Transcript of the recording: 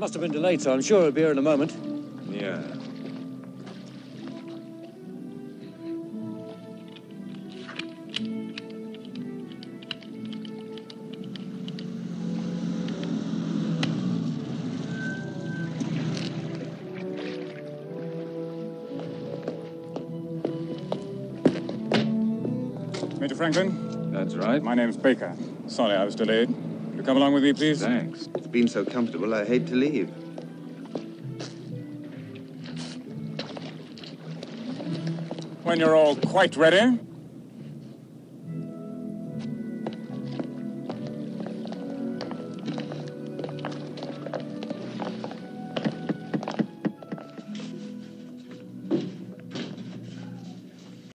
Must have been delayed, so I'm sure it'll be here in a moment. Yeah. Major Franklin? That's right. My name's Baker. Sorry I was delayed. You come along with me, please? Thanks. It's been so comfortable, I hate to leave. When you're all quite ready,